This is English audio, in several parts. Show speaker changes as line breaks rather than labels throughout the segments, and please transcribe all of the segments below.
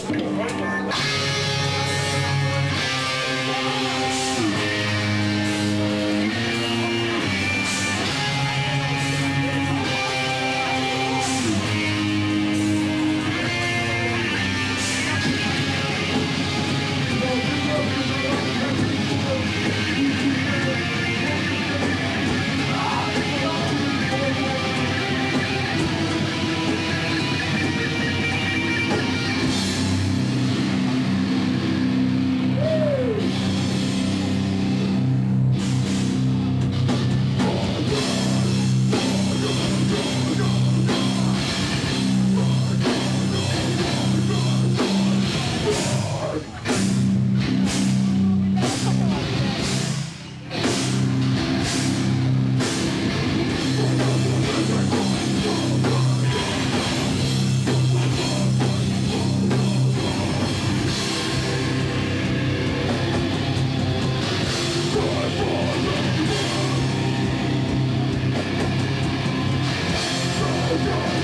Thank you. Whoa.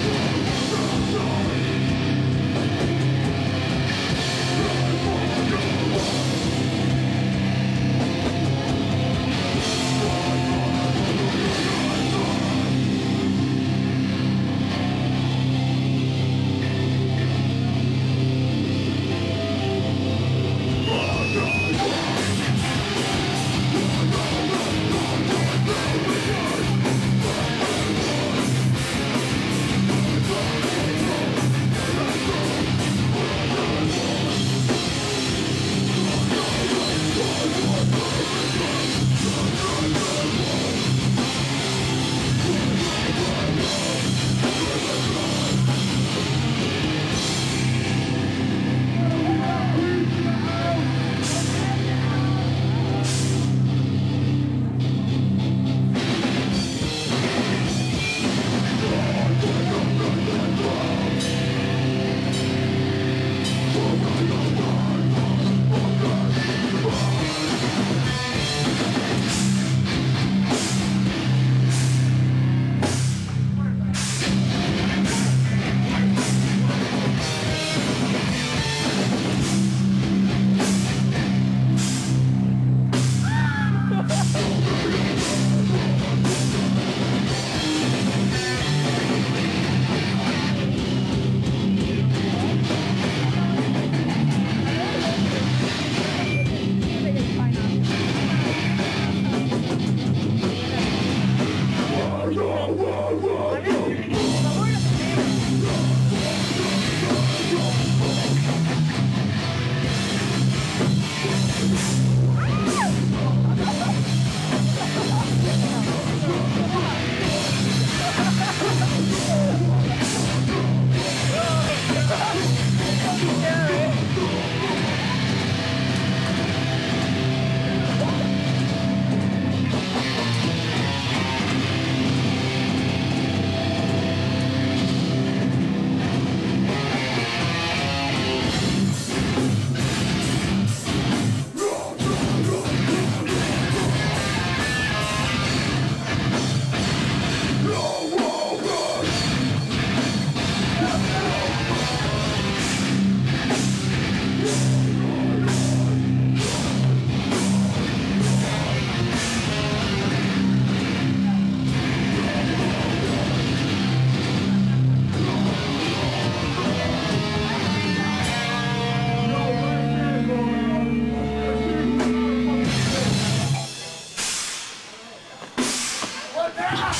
I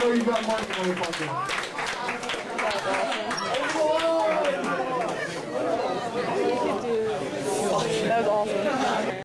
know you got Mark on the